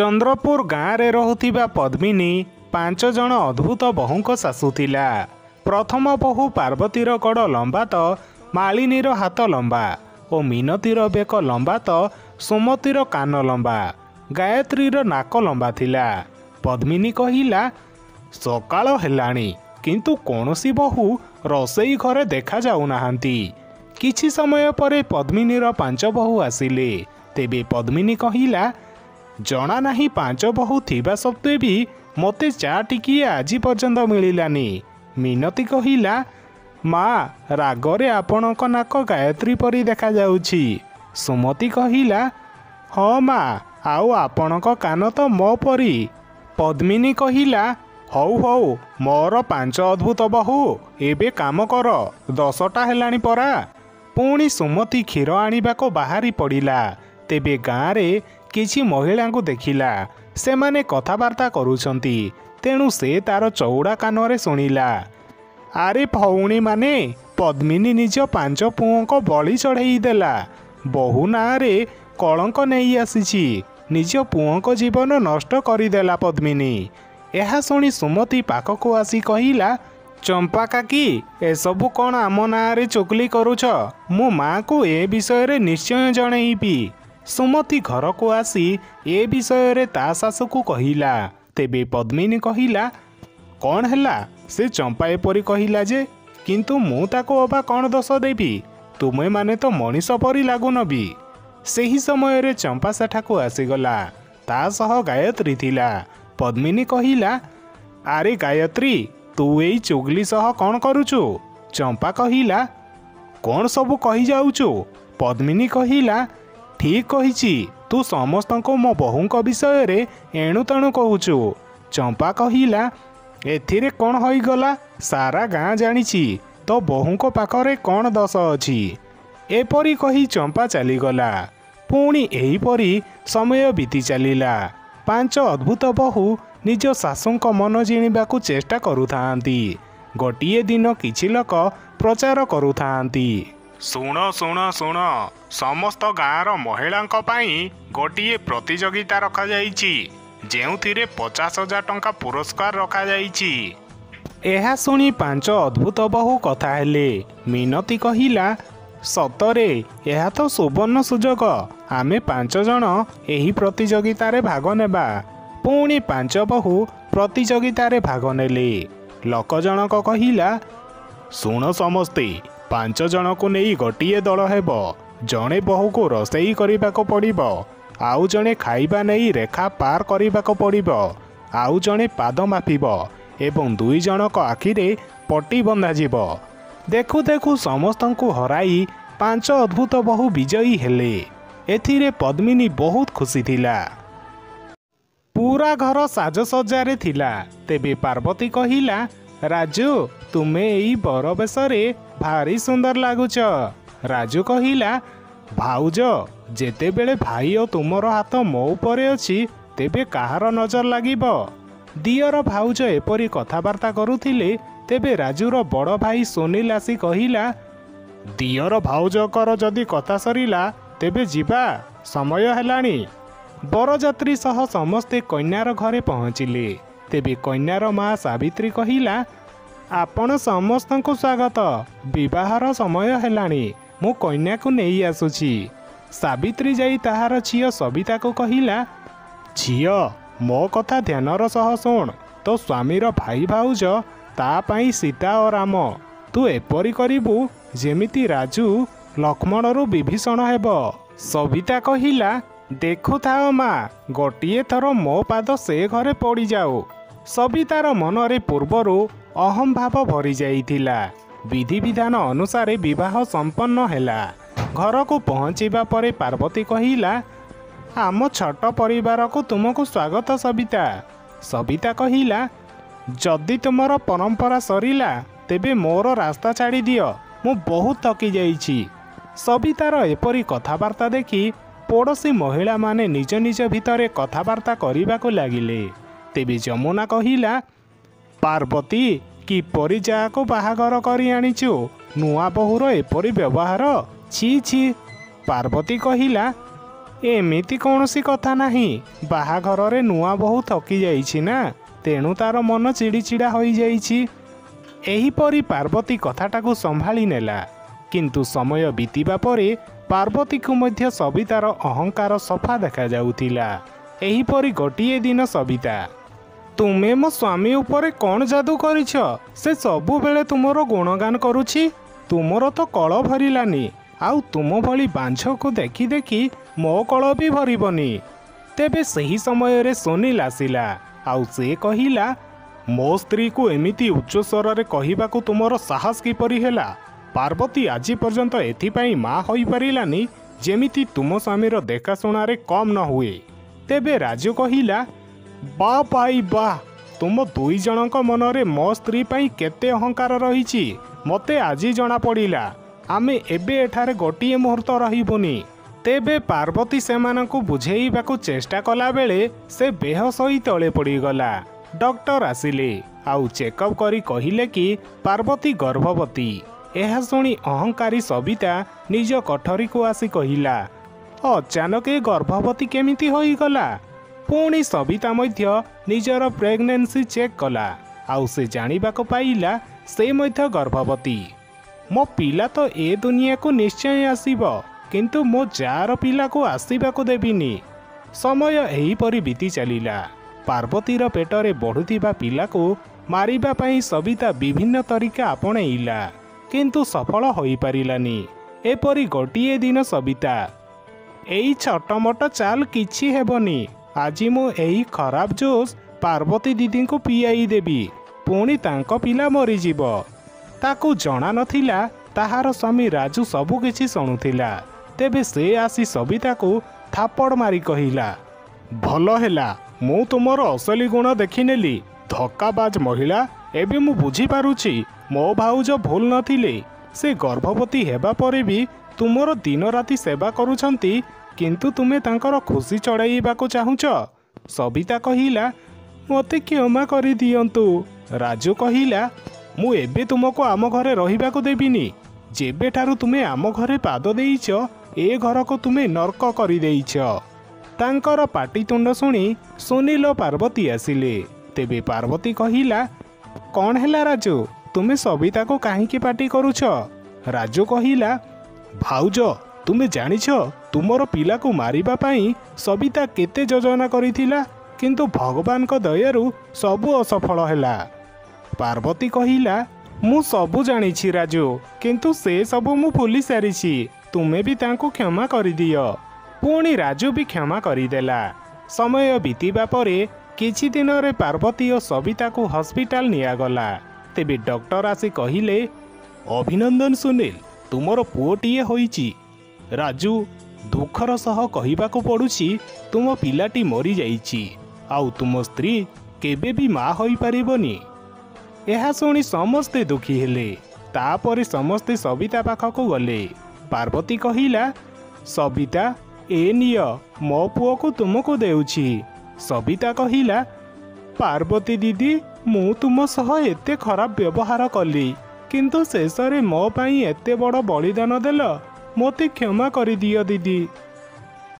ଚନ୍ଦ୍ରପୁର ଗାଁରେ ରହୁଥିବା ପଦ୍ମିନୀ ପାଞ୍ଚ ଜଣ ଅଦ୍ଭୁତ ବୋହୂଙ୍କ ଶାଶୁ ଥିଲା। ପ୍ରଥମ ବୋହୂ ପାର୍ବତୀର ଗୋଡ଼ ଲମ୍ବା ତ ମାଳିନୀର ହାତ ଲମ୍ବା ଓ ମିନତୀର ବେକ ଲମ୍ବା ତ ସୁମତୀର କାନ ଲମ୍ବା ଗାୟତ୍ରୀର ନାକ ଲମ୍ବା ଥିଲା। ପଦ୍ମିନୀ କହିଲା ସକାଳ ହେଲାଣି କିନ୍ତୁ କୌଣସି ବୋହୂ ରୋଷେଇ ଘରେ ଦେଖାଯାଉନାହାନ୍ତି କିଛି ସମୟ ପରେ ପଦ୍ମିନୀର ପାଞ୍ଚ ବୋହୂ ଆସିଲେ। ତେବେ ପଦ୍ମିନୀ କହିଲା ଜଣା ନାହିଁ ପାଞ୍ଚ ବୋହୂ ଥିବା ସତ୍ତ୍ୱେ ବି ମୋତେ ଚା ଟିକିଏ ଆଜି ପର୍ଯ୍ୟନ୍ତ ମିଳିଲାନି। ମିନତୀ କହିଲା ମା ରାଗରେ ଆପଣଙ୍କ ନାକ ଗାୟତ୍ରୀ ପରି ଦେଖାଯାଉଛି। ସୁମତି କହିଲା ହଁ ମା ଆଉ ଆପଣଙ୍କ କାନ ତ ମୋ ପରି। ପଦ୍ମିନୀ କହିଲା ହଉ ହଉ ମୋର ପାଞ୍ଚ ଅଦ୍ଭୁତ ବୋହୂ ଏବେ କାମ କର ଦଶଟା ହେଲାଣି ପରା। ପୁଣି ସୁମତି କ୍ଷୀର ଆଣିବାକୁ ବାହାରି ପଡ଼ିଲା। ତେବେ ଗାଁରେ କିଛି ମହିଳାଙ୍କୁ ଦେଖିଲା। ସେମାନେ କଥାବାର୍ତ୍ତା କରୁଛନ୍ତି। ତେଣୁ ସେ ତାର ଚଉଡ଼ା କାନରେ ଶୁଣିଲା ଆରେ ଭଉଣୀମାନେ ପଦ୍ମିନୀ ନିଜ ପାଞ୍ଚ ପୁଅଙ୍କ ବଳି ଚଢ଼େଇ ଦେଲା। ବହୁ ନାଁରେ କଳଙ୍କ ନେଇ ଆସିଛି। ନିଜ ପୁଅଙ୍କ ଜୀବନ ନଷ୍ଟ କରିଦେଲା ପଦ୍ମିନୀ ଏହା ଶୁଣି ସୁମତି ପାଖକୁ ଆସି କହିଲା ଚମ୍ପା କାକି ଏସବୁ କ'ଣ ଆମ ନାଁରେ ଚୁଗଲି କରୁଛ? ମୁଁ ମାଆକୁ ଏ ବିଷୟରେ ନିଶ୍ଚୟ ଜଣେଇବି। ସୁମତି ଘରକୁ ଆସି ଏ ବିଷୟରେ ତା ଶାଶୁକୁ କହିଲା। ତେବେ ପଦ୍ମିନୀ କହିଲା କ'ଣ ହେଲା? ସେ ଚମ୍ପା ଏପରି କହିଲା ଯେ କିନ୍ତୁ ମୁଁ ତାକୁ ଅବା କ'ଣ ଦୋଷ ଦେବି? ତୁମେମାନେ ତ ମଣିଷ ପରି ଲାଗୁନ ବି ସେହି ସମୟରେ ଚମ୍ପା ସେଠାକୁ ଆସିଗଲା। ତା ସହ ଗାୟତ୍ରୀ ଥିଲା। ପଦ୍ମିନୀ କହିଲା ଆରେ ଗାୟତ୍ରୀ ତୁ ଏଇ ଚୁଗଲି ସହ କ'ଣ କରୁଛୁ? ଚମ୍ପା କହିଲା କ'ଣ ସବୁ କହିଯାଉଛୁ? ପଦ୍ମିନୀ କହିଲା ଠିକ୍ କହିଛି ତୁ ସମସ୍ତଙ୍କୁ ମୋ ବୋହୂଙ୍କ ବିଷୟରେ ଏଣୁ ତେଣୁ କହୁଛୁ। ଚମ୍ପା କହିଲା ଏଥିରେ କ'ଣ ହୋଇଗଲା? ସାରା ଗାଁ ଜାଣିଛି ତୋ ବୋହୂଙ୍କ ପାଖରେ କ'ଣ ଦୋଷ ଅଛି? ଏପରି କହି ଚମ୍ପା ଚାଲିଗଲା। ପୁଣି ଏହିପରି ସମୟ ବିତି ଚାଲିଲା। ପାଞ୍ଚ ଅଦ୍ଭୁତ ବୋହୂ ନିଜ ଶାଶୁଙ୍କ ମନ ଜିଣିବାକୁ ଚେଷ୍ଟା କରୁଥାନ୍ତି ଗୋଟିଏ ଦିନ କିଛି ଲୋକ ପ୍ରଚାର କରୁଥାନ୍ତି ଶୁଣ ଶୁଣ ଶୁଣ। ସମସ୍ତ ଗାଁର ମହିଳାଙ୍କ ପାଇଁ ଗୋଟିଏ ପ୍ରତିଯୋଗିତା ରଖାଯାଇଛି। ଯେଉଁଥିରେ ପଚାଶ ହଜାର ଟଙ୍କା ପୁରସ୍କାର ରଖାଯାଇଛି। ଏହା ଶୁଣି ପାଞ୍ଚ ଅଦ୍ଭୁତ ବୋହୂ କଥା ହେଲେ। ମିନତୀ କହିଲା ସତରେ ଏହା ତ ସୁବର୍ଣ୍ଣ ସୁଯୋଗ। ଆମେ ପାଞ୍ଚ ଜଣ ଏହି ପ୍ରତିଯୋଗିତାରେ ଭାଗ ନେବା। ପୁଣି ପାଞ୍ଚ ବୋହୂ ପ୍ରତିଯୋଗିତାରେ ଭାଗ ନେଲେ। ଲୋକ ଜଣକ କହିଲା ଶୁଣ ସମସ୍ତେ ପାଞ୍ଚ ଜଣକୁ ନେଇ ଗୋଟିଏ ଦଳ ହେବ। ଜଣେ ବୋହୂକୁ ରୋଷେଇ କରିବାକୁ ପଡ଼ିବ। ଆଉ ଜଣେ ଖାଇବା ନେଇ ରେଖା ପାର କରିବାକୁ ପଡ଼ିବ। ଆଉ ଜଣେ ପାଦ ମାପିବ ଏବଂ ଦୁଇ ଜଣଙ୍କ ଆଖିରେ ପଟି ବନ୍ଧାଯିବ। ଦେଖୁ ଦେଖୁ ସମସ୍ତଙ୍କୁ ହରାଇ ପାଞ୍ଚ ଅଦ୍ଭୁତ ବୋହୂ ବିଜୟୀ ହେଲେ। ଏଥିରେ ପଦ୍ମିନୀ ବହୁତ ଖୁସି ଥିଲା। ପୁରା ଘର ସାଜସଜ୍ଜାରେ ଥିଲା। ତେବେ ପାର୍ବତୀ କହିଲା ରାଜୁ ତୁମେ ଏଇ ବର ବେଶରେ ଭାରି ସୁନ୍ଦର ଲାଗୁଛ। ରାଜୁ କହିଲା ଭାଉଜ ଯେତେବେଳେ ଭାଇ ଓ ତୁମର ହାତ ମୋ ଉପରେ ଅଛି ତେବେ କାହାର ନଜର ଲାଗିବ? ଦିଅର ଭାଉଜ ଏପରି କଥାବାର୍ତ୍ତା କରୁଥିଲେ ତେବେ ରାଜୁର ବଡ଼ ଭାଇ ସୁନୀଲ ଆସି କହିଲା ଦିଅର ଭାଉଜଙ୍କର ଯଦି କଥା ସରିଲା ତେବେ ଯିବା ସମୟ ହେଲାଣି। ବରଯାତ୍ରୀ ସହ ସମସ୍ତେ କନ୍ୟାର ଘରେ ପହଞ୍ଚିଲେ। ତେବେ କନ୍ୟାର ମା ସାବିତ୍ରୀ କହିଲା ଆପଣ ସମସ୍ତଙ୍କୁ ସ୍ୱାଗତ। ବିବାହର ସମୟ ହେଲାଣି। ମୁଁ କନ୍ୟାକୁ ନେଇ ଆସୁଛି। ସାବିତ୍ରୀ ଯାଇ ତାହାର ଝିଅ ସବିତାକୁ କହିଲା ଝିଅ ମୋ କଥା ଧ୍ୟାନର ସହ ଶୁଣ। ତୋ ସ୍ୱାମୀର ଭାଇ ଭାଉଜ ତା ପାଇଁ ସୀତା ଓ ରାମ। ତୁ ଏପରି କରିବୁ ଯେମିତି ରାଜୁ ଲକ୍ଷ୍ମଣରୁ ବିଭୀଷଣ ହେବ। ସବିତା କହିଲା ଦେଖୁଥାଅ ମା ଗୋଟିଏ ଥର ମୋ ପାଦ ସେ ଘରେ ପଡ଼ିଯାଉ। ସବିତାର ମନରେ ପୂର୍ବରୁ ଅହମ୍ ଭାବ ଭରି ଯାଇଥିଲା। ବିଧିବିଧାନ ଅନୁସାରେ ବିବାହ ସମ୍ପନ୍ନ ହେଲା। ଘରକୁ ପହଞ୍ଚିବା ପରେ ପାର୍ବତୀ କହିଲା ଆମ ଛୋଟ ପରିବାରକୁ ତୁମକୁ ସ୍ୱାଗତ ସବିତା। ସବିତା କହିଲା ଯଦି ତୁମର ପରମ୍ପରା ସରିଲା ତେବେ ମୋର ରାସ୍ତା ଛାଡ଼ି ଦିଅ ମୁଁ ବହୁତ ଥକି ଯାଇଛି। ସବିତାର ଏପରି କଥାବାର୍ତ୍ତା ଦେଖି ପଡ଼ୋଶୀ ମହିଳାମାନେ ନିଜ ନିଜ ଭିତରେ କଥାବାର୍ତ୍ତା କରିବାକୁ ଲାଗିଲେ। ତେବେ ଯମୁନା କହିଲା ପାର୍ବତୀ କିପରି ଯାହାକୁ ବାହାଘର କରି ଆଣିଛୁ? ନୂଆ ବୋହୂର ଏପରି ବ୍ୟବହାର? ଛି ଛି। ପାର୍ବତୀ କହିଲା ଏମିତି କୌଣସି କଥା ନାହିଁ। ବାହାଘରରେ ନୂଆ ବୋହୂ ଥକି ଯାଇଛି ନା ତେଣୁ ତାର ମନ ଚିଡ଼ିଚିଡ଼ା ହୋଇଯାଇଛି। ଏହିପରି ପାର୍ବତୀ କଥାଟାକୁ ସମ୍ଭାଳି ନେଲା। କିନ୍ତୁ ସମୟ ବିତିବା ପରେ ପାର୍ବତୀକୁ ମଧ୍ୟ ସବିତାର ଅହଙ୍କାର ସଫା ଦେଖାଯାଉଥିଲା। ଏହିପରି ଗୋଟିଏ ଦିନ ସବିତା ତୁମେ ମୋ ସ୍ୱାମୀ ଉପରେ କ'ଣ ଯାଦୁ କରିଛ? ସେ ସବୁବେଳେ ତୁମର ଗୁଣଗାନ କରୁଛି। ତୁମର ତ କଳ ଭରିଲାନି। ଆଉ ତୁମ ଭଳି ବାଞ୍ଝକୁ ଦେଖି ଦେଖି ମୋ କଳ ବି ଭରିବନି। ତେବେ ସେହି ସମୟରେ ସୁନୀଲ ଆସିଲା। ଆଉ ସେ କହିଲା ମୋ ସ୍ତ୍ରୀକୁ ଏମିତି ଉଚ୍ଚ ସ୍ୱରରେ କହିବାକୁ ତୁମର ସାହସ କିପରି ହେଲା? ପାର୍ବତୀ ଆଜି ପର୍ଯ୍ୟନ୍ତ ଏଥିପାଇଁ ମା ହୋଇପାରିଲାନି ଯେମିତି ତୁମ ସ୍ୱାମୀର ଦେଖାଶୁଣାରେ କମ୍ ନ ହୁଏ। ତେବେ ରାଜୁ କହିଲା ବା ଭାଇ ବା ତୁମ ଦୁଇ ଜଣଙ୍କ ମନରେ ମୋ ସ୍ତ୍ରୀ ପାଇଁ କେତେ ଅହଙ୍କାର ରହିଛି ମୋତେ ଆଜି ଜଣାପଡ଼ିଲା। ଆମେ ଏବେ ଏଠାରେ ଗୋଟିଏ ମୁହୂର୍ତ୍ତ ରହିବୁନି। ତେବେ ପାର୍ବତୀ ସେମାନଙ୍କୁ ବୁଝେଇବାକୁ ଚେଷ୍ଟା କଲାବେଳେ ସେ ବେହୋସ ହୋଇ ତଳେ ପଡ଼ିଗଲା। ଡକ୍ଟର ଆସିଲେ ଆଉ ଚେକଅପ୍ କରି କହିଲେ କି ପାର୍ବତୀ ଗର୍ଭବତୀ। ଏହା ଶୁଣି ଅହଙ୍କାରୀ ସବିତା ନିଜ କୋଠରୀକୁ ଆସି କହିଲା ଅଚାନକ ଏ ଗର୍ଭବତୀ କେମିତି ହୋଇଗଲା? ପୁଣି ସବିତା ମଧ୍ୟ ନିଜର ପ୍ରେଗନେନ୍ସି ଚେକ୍ କଲା। ଆଉ ସେ ଜାଣିବାକୁ ପାଇଲା ସେ ମଧ୍ୟ ଗର୍ଭବତୀ। ମୋ ପିଲା ତ ଏ ଦୁନିଆକୁ ନିଶ୍ଚୟ ଆସିବ କିନ୍ତୁ ମୋ ଯାଆର ପିଲାକୁ ଆସିବାକୁ ଦେବିନି। ସମୟ ଏହିପରି ବିତି ଚାଲିଲା। ପାର୍ବତୀର ପେଟରେ ବଢ଼ୁଥିବା ପିଲାକୁ ମାରିବା ପାଇଁ ସବିତା ବିଭିନ୍ନ ତରିକା ଆପଣେଇଲା କିନ୍ତୁ ସଫଳ ହୋଇପାରିଲାନି। ଏପରି ଗୋଟିଏ ଦିନ ସବିତା ଏଇ ଛୋଟମୋଟ ଚାଲ କିଛି ହେବନି। ଆଜି ମୁଁ ଏହି ଖରାପ ଜୁସ୍ ପାର୍ବତୀ ଦିଦିଙ୍କୁ ପିଆଇ ଦେବି। ପୁଣି ତାଙ୍କ ପିଲା ମରିଯିବ। ତାକୁ ଜଣା ନଥିଲା ତାହାର ସ୍ୱାମୀ ରାଜୁ ସବୁ କିଛି ଶୁଣୁଥିଲା। ତେବେ ସେ ଆସି ସବିତାକୁ ଥାପଡ଼ ମାରି କହିଲା ଭଲ ହେଲା ମୁଁ ତୁମର ଅସଲି ଗୁଣ ଦେଖିନେଲି। ଧକ୍କାବାଜ ମହିଳା ଏବେ ମୁଁ ବୁଝିପାରୁଛି ମୋ ଭାଉଜ ଭୁଲ ନଥିଲେ। ସେ ଗର୍ଭବତୀ ହେବା ପରେ ବି ତୁମର ଦିନ ରାତି ସେବା କରୁଛନ୍ତି କିନ୍ତୁ ତୁମେ ତାଙ୍କର ଖୁସି ଚଢ଼ାଇବାକୁ ଚାହୁଁଛ। ସବିତା କହିଲା ମୋତେ କ୍ଷମା କରିଦିଅନ୍ତୁ। ରାଜୁ କହିଲା ମୁଁ ଏବେ ତୁମକୁ ଆମ ଘରେ ରହିବାକୁ ଦେବିନି। ଯେବେଠାରୁ ତୁମେ ଆମ ଘରେ ପାଦ ଦେଇଛ ଏ ଘରକୁ ତୁମେ ନର୍କ କରିଦେଇଛ। ତାଙ୍କର ପାଟିତୁଣ୍ଡ ଶୁଣି ସୁନୀଲ ଓ ପାର୍ବତୀ ଆସିଲେ। ତେବେ ପାର୍ବତୀ କହିଲା କ'ଣ ହେଲା ରାଜୁ? ତୁମେ ସବିତାକୁ କାହିଁକି ପାଟି କରୁଛ? ରାଜୁ କହିଲା ଭାଉଜ ତୁମେ ଜାଣିଛ ତୁମର ପିଲାକୁ ମାରିବା ପାଇଁ ସବିତା କେତେ ଯୋଜନା କରିଥିଲା କିନ୍ତୁ ଭଗବାନଙ୍କ ଦୟାରୁ ସବୁ ଅସଫଳ ହେଲା। ପାର୍ବତୀ କହିଲା ମୁଁ ସବୁ ଜାଣିଛି ରାଜୁ କିନ୍ତୁ ସେ ସବୁ ମୁଁ ଭୁଲି ସାରିଛି। ତୁମେ ବି ତାଙ୍କୁ କ୍ଷମା କରିଦିଅ। ପୁଣି ରାଜୁ ବି କ୍ଷମା କରିଦେଲା। ସମୟ ବିତିବା ପରେ କିଛି ଦିନରେ ପାର୍ବତୀ ଓ ସବିତାକୁ ହସ୍ପିଟାଲ ନିଆଗଲା। ତେବେ ଡକ୍ଟର ଆସି କହିଲେ ଅଭିନନ୍ଦନ ସୁନୀଲ ତୁମର ପୁଅଟିଏ ହୋଇଛି। ରାଜୁ ଦୁଃଖର ସହ କହିବାକୁ ପଡ଼ୁଛି ତୁମ ପିଲାଟି ମରିଯାଇଛି। ଆଉ ତୁମ ସ୍ତ୍ରୀ କେବେ ବି ମା ହୋଇପାରିବନି। ଏହା ଶୁଣି ସମସ୍ତେ ଦୁଃଖୀ ହେଲେ। ତାପରେ ସମସ୍ତେ ସବିତା ପାଖକୁ ଗଲେ। ପାର୍ବତୀ କହିଲା ସବିତା ଏ ନିଅ ମୋ ପୁଅକୁ ତୁମକୁ ଦେଉଛି। ସବିତା କହିଲା ପାର୍ବତୀ ଦିଦି ମୁଁ ତୁମ ସହ ଏତେ ଖରାପ ବ୍ୟବହାର କଲି କିନ୍ତୁ ଶେଷରେ ମୋ ପାଇଁ ଏତେ ବଡ଼ ବଳିଦାନ ଦେଲ। ମୋତେ କ୍ଷମା କରିଦିଅ ଦିଦି।